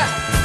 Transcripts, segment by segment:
Yeah.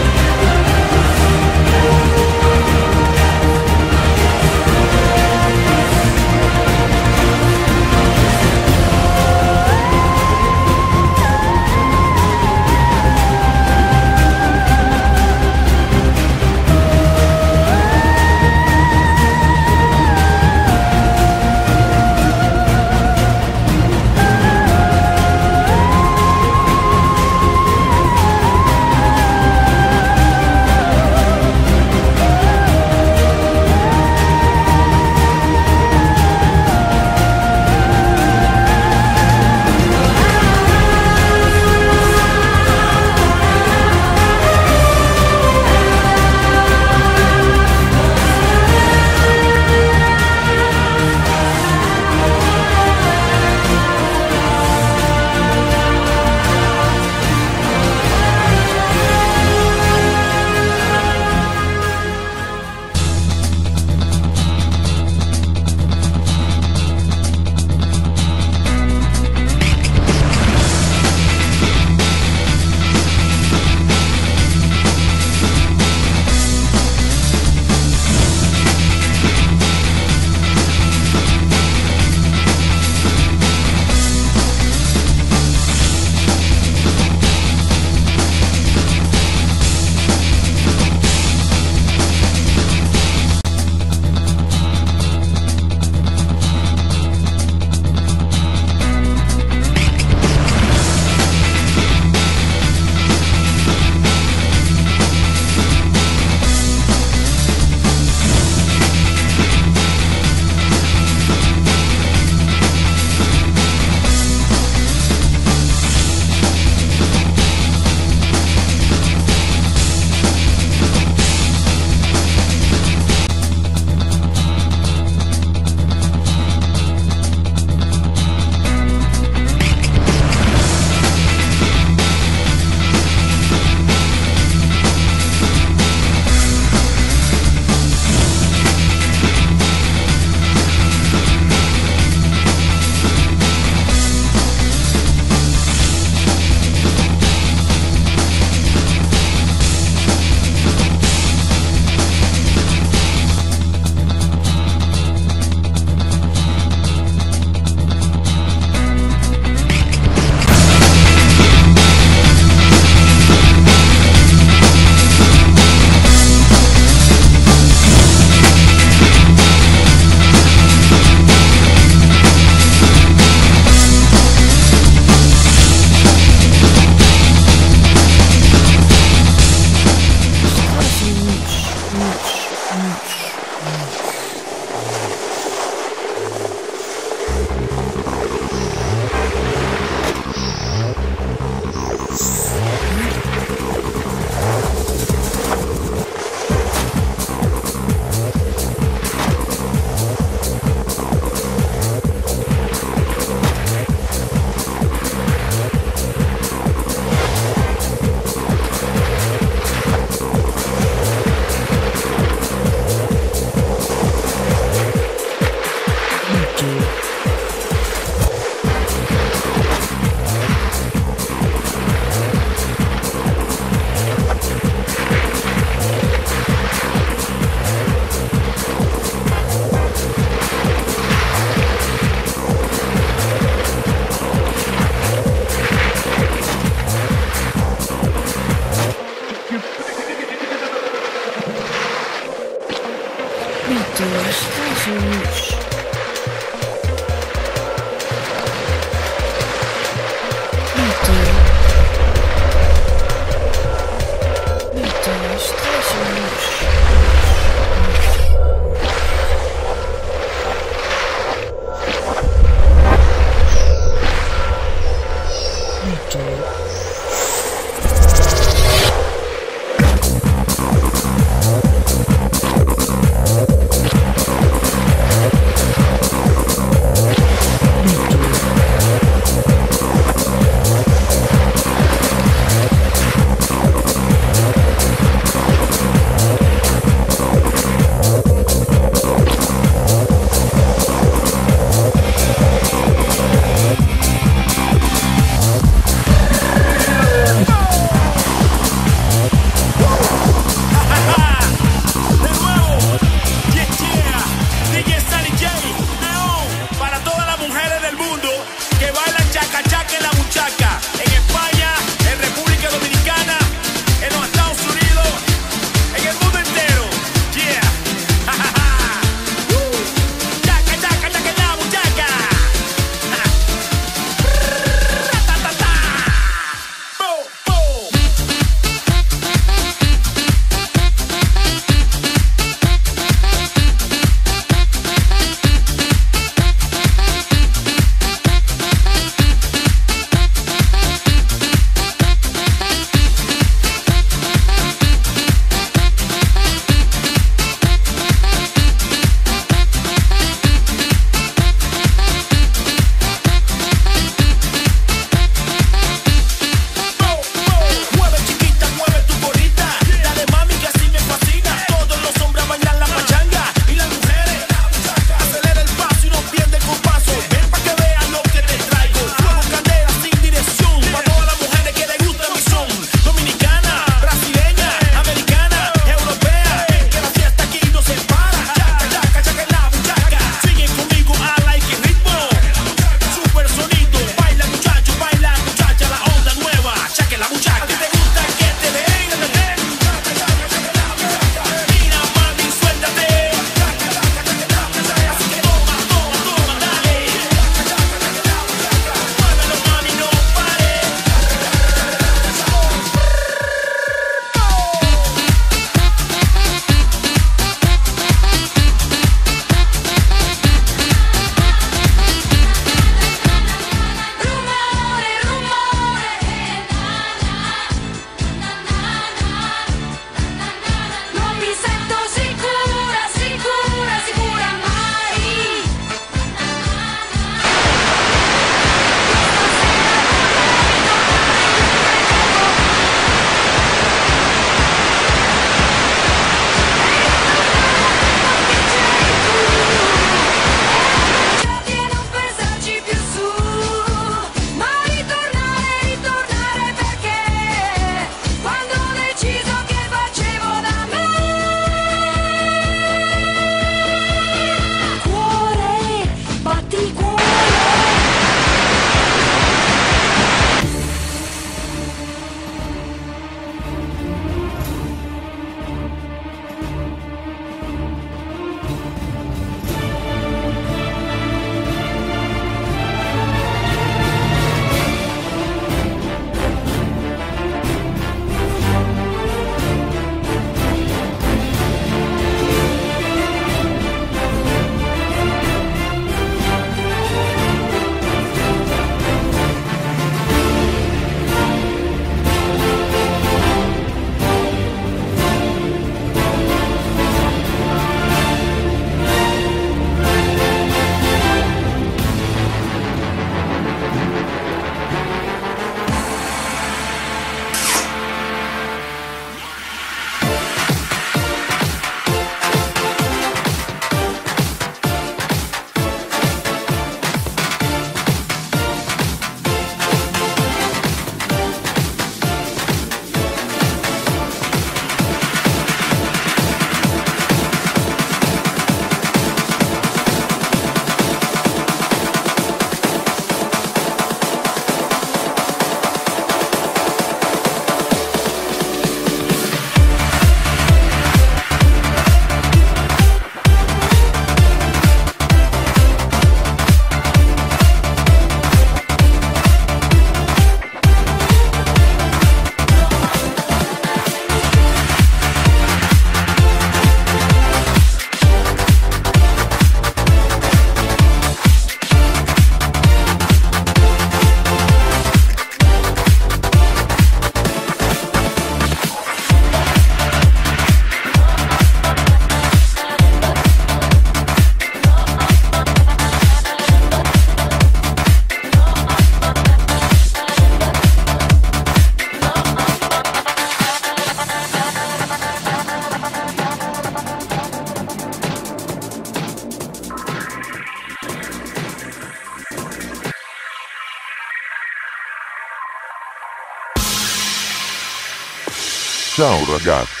God.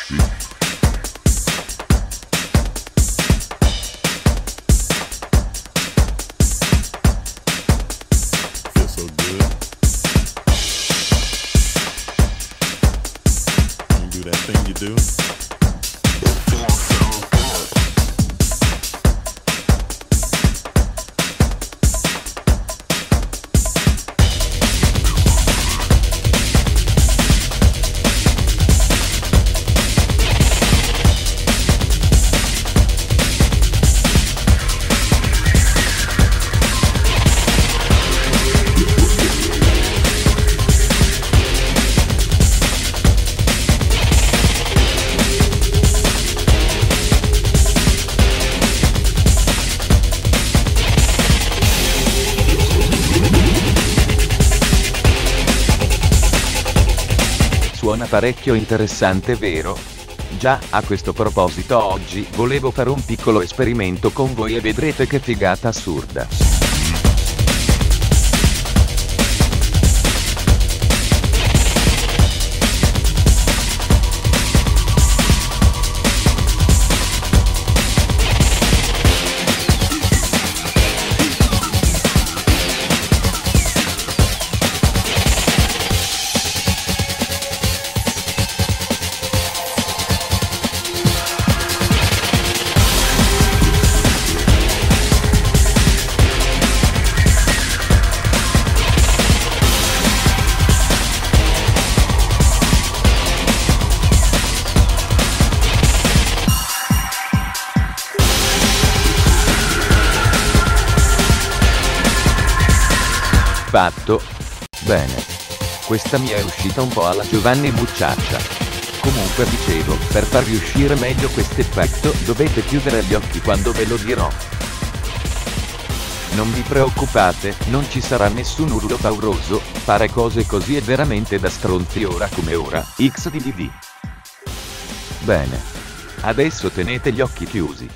Parecchio interessante vero? Già, a questo proposito oggi volevo fare un piccolo esperimento con voi e vedrete che figata assurda. Fatto? Bene. Questa mi è uscita un po' alla Giovanni Bucciaccia. Comunque dicevo, per far riuscire meglio quest'effetto, dovete chiudere gli occhi quando ve lo dirò. Non vi preoccupate, non ci sarà nessun urlo pauroso, fare cose così è veramente da stronzi ora come ora, XDDD. Bene. Adesso tenete gli occhi chiusi.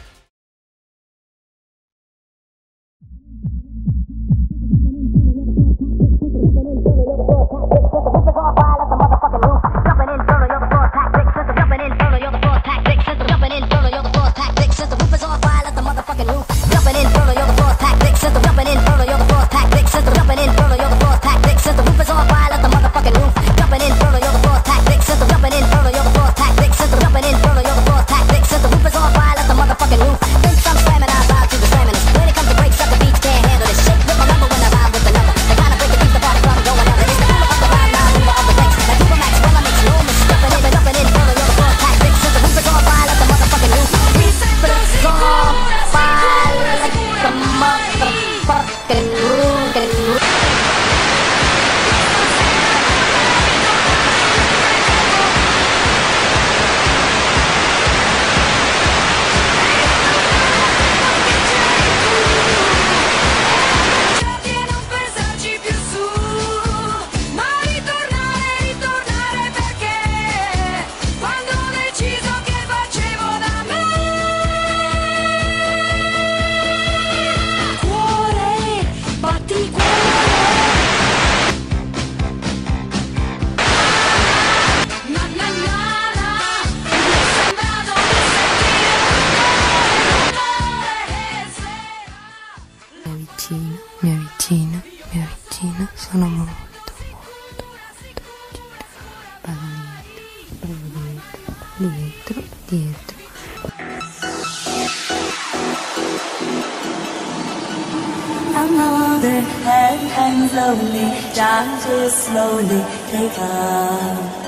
Slowly take up.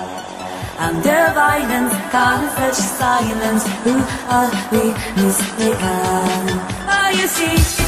Under violence, can't such silence. Who are we mistaken? Oh, you see,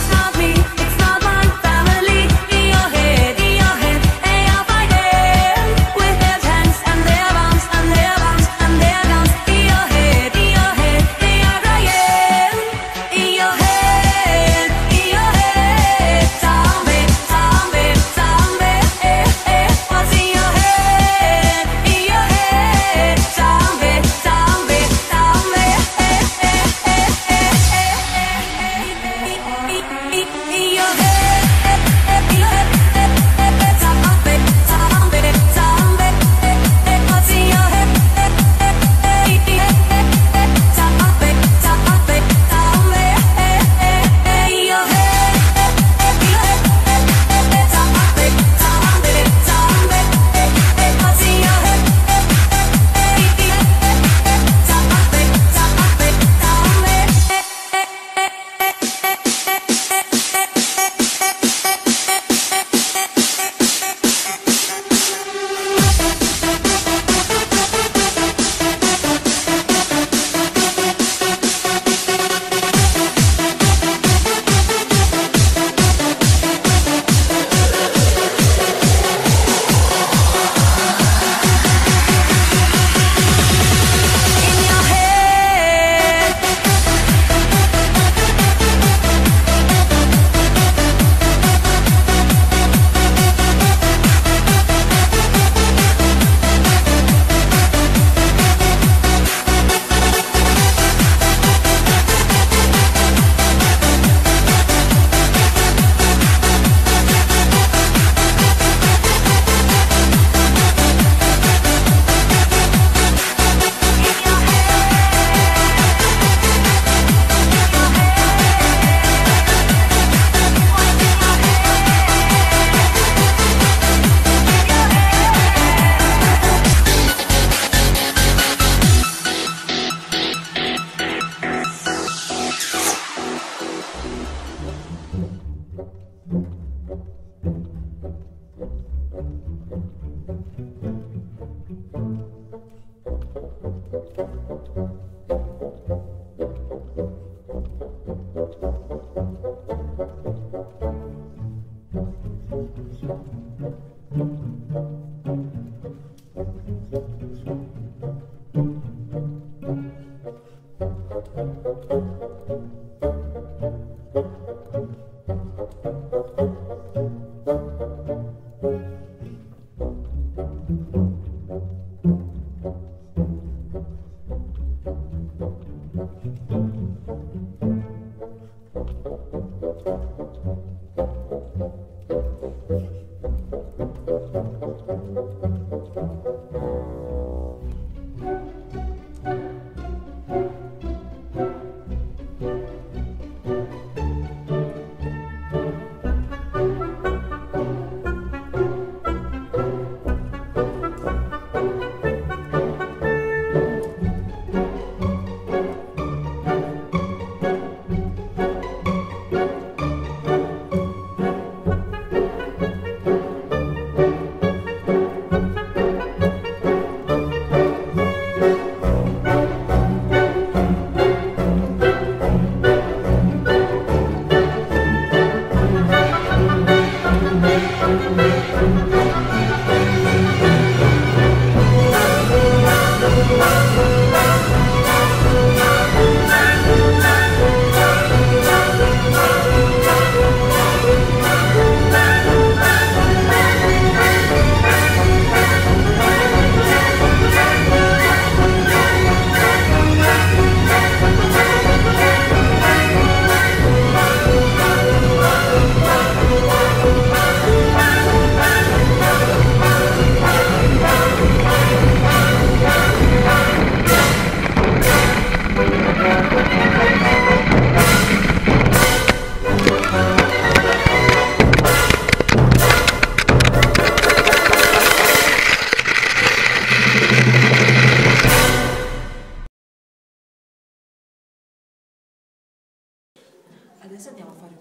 Adesso andiamo a fare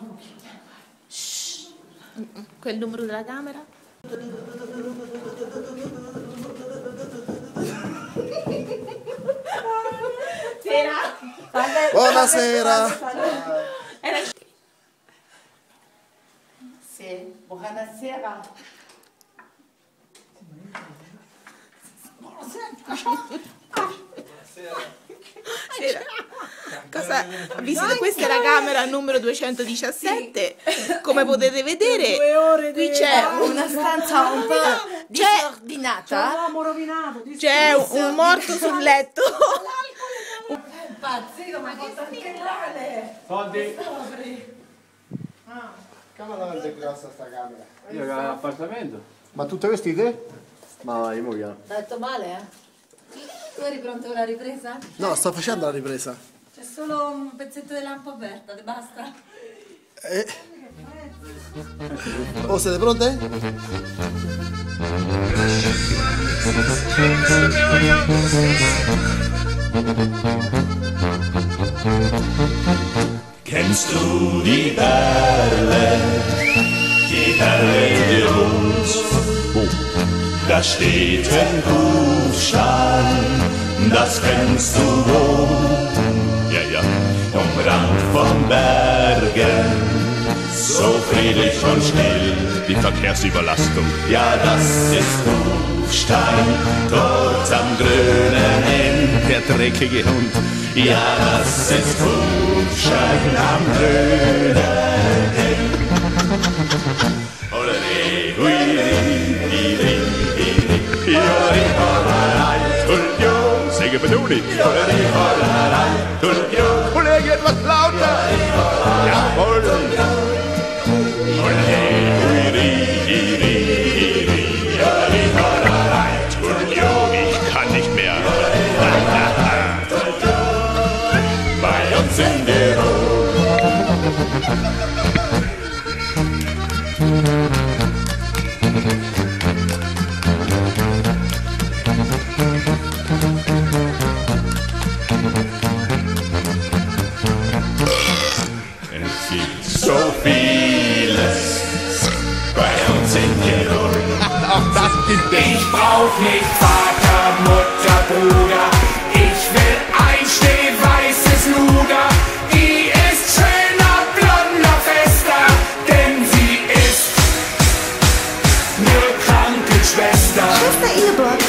uno. Quel numero della camera? Buonasera. Sì, buonasera. Sera. Cosa, visto che questa è la camera numero 217, come potete vedere, qui c'è Una stanza un po' disordinata. C'è un, un morto sul letto. Pazzito, ma che Soldi? Camera è grossa sta camera. Io ho l'appartamento. Ma tutte vestite? Ma io moglie. L'ha detto male, eh? Tu eri pronto per la ripresa? No, sto facendo la ripresa. C'è solo un pezzetto di lampa aperta, basta? Eh. Oh, siete pronte? Kennst du die Perle, die Perle Tirols? Da steht ein Kufstein, das kennst du wohl. Ja, ja, umrankt von Bergen, so friedlich und still. Die Verkehrsüberlastung. Ja, das ist Kufstein, dort am grünen End. Der dreckige Hund. Ja, das ist Kufstein am grünen Schwester. Schwester Ingeborg.